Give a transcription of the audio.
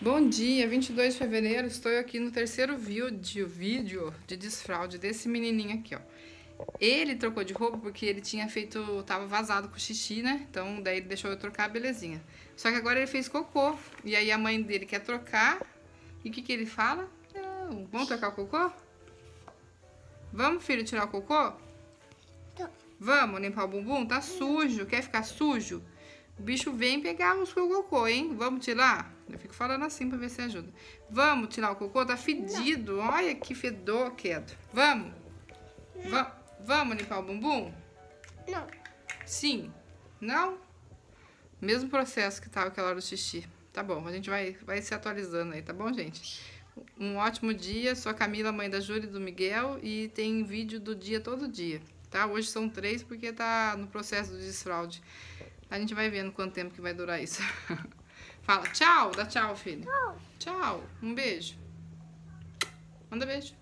Bom dia, 22 de fevereiro, estou aqui no terceiro vídeo, vídeo de desfraude desse menininho aqui, ó. Ele trocou de roupa porque ele tinha feito, tava vazado com xixi, né? Então daí ele deixou eu trocar, belezinha. Só que agora ele fez cocô, e aí a mãe dele quer trocar, e o que que ele fala? Não, vamos trocar o cocô? Vamos, filho, tirar o cocô? Vamos limpar o bumbum? Tá sujo, quer ficar sujo? O bicho vem pegar o seu cocô, hein? Vamos tirar? Eu fico falando assim pra ver se ajuda. Vamos tirar o cocô? Tá fedido. Olha que fedor, quedo. Vamos? Va vamos limpar o bumbum? Não. Sim. Não? Mesmo processo que tava aquela hora do xixi. Tá bom, a gente vai, vai se atualizando aí, tá bom, gente? Um ótimo dia. Sou a Camila, mãe da Júlia e do Miguel. E tem vídeo do dia todo dia, tá? Hoje são três porque tá no processo do desfraude. A gente vai vendo quanto tempo que vai durar isso. Fala tchau, dá tchau, filho. Tchau. Tchau, um beijo. Manda beijo.